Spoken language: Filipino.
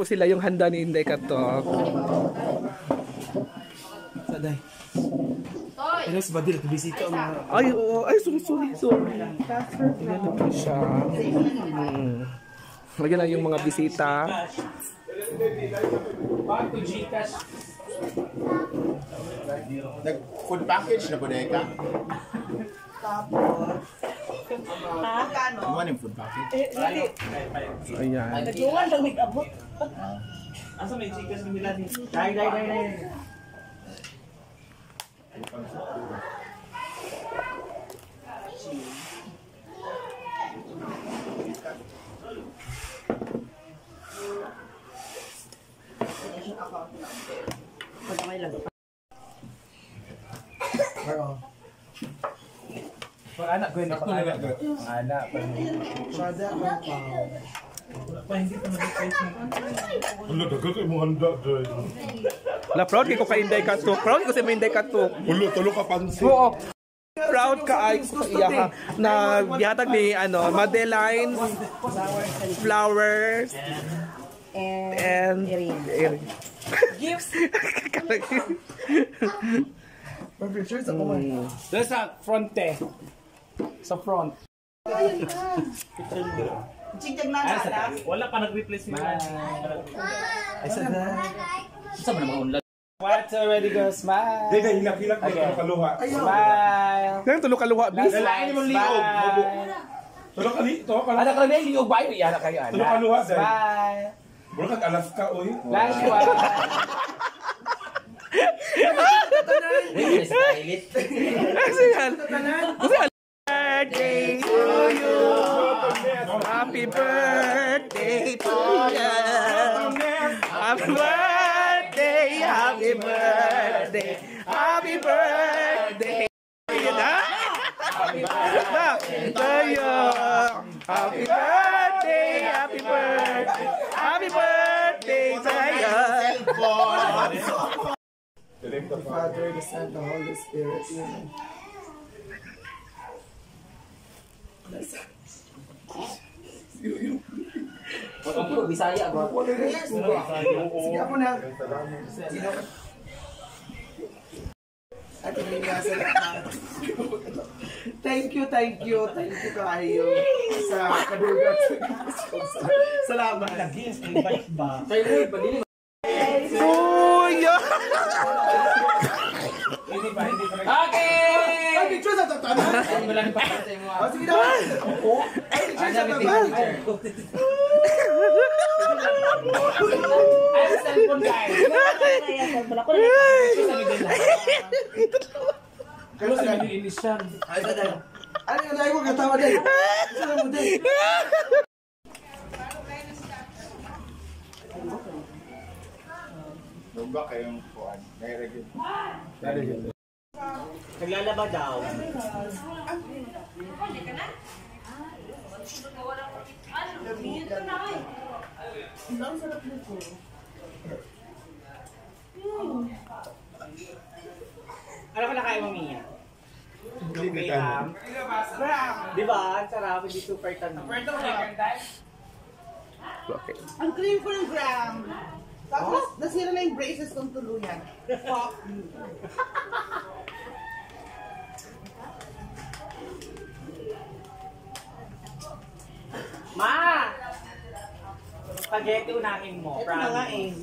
po sila yung handa ni Inday Katok. Saday. Ano si Badil, bisita ang mga... Ay, oo. Ay, sorry, sorry, sorry. Ayan na po siya. Hmm. Lagyan lang yung mga bisita. Nag-food package na bodega. Ano yung food package? Ayan. Nagluwan lang may abot. Asa may chikas ng nila ni? Dai, dai, dai, dai. Pag anak ko yun, pag anak ko. Pag anak ko yun. Pa, hindi pa mag-replace mo. Ulo, dagat ay mong handa dyan. La proud kay ko kay Inday Katok. Proud ko sa mga Inday Katok. Ulo, tulo ka pansin. Oo. Proud ka ay ko iya ha, na bihatag ni ano Madeline flowers and Erin. Gifts. Pictures ako man. Doon sa fronte. Sa front. Chigdag na Ay, taas. Wala pa nag-replace mo. Ay, sa Sa ba naman unlag? What's already go? Smile. Dega, hilak-hilak na okay. kaluha. Smile. Nang tulo ka luha bis. Lalain mo liog. Tulo ka li, tulo ka Anak ka na liog ba? Ay, anak kayo. anak. Tulo ka luha, Day. Smile. Wala kang Alaska, oy. Last one. Kasi yan. Kasi yan. Birthday. Happy birthday to you. Happy birthday, happy birthday, happy birthday. Na? Na, to you. Happy birthday, happy birthday, happy birthday to you. The Father, the Son, the Holy Spirit. Bisaya ba? Sige ako na. Sino ka? Ate Nina, salamat. Thank you, thank you, thank you kayo sa kadugat. Salamat. Kuya! Okay! Ay, picture sa tatanan! Oh, sige na! Oo. Ay, picture sa tatanan! Ay, cellphone guys. Wala ko na. Ano sa nililis siya? Ay, taday. Ano yung tayo mo katawa day? Saan mo day? Luga kayong kuhan. Nairegin. Naglalaba daw. Ano ka nakain mo, Mia? Graham. Di ba? Ang sarap. Hindi super tanong. Okay. Ang cream ko ng gram. Tapos, nasira na yung braces kong tuluyan. Fuck you. Spaghetti unahin mo. Ito na nga eh.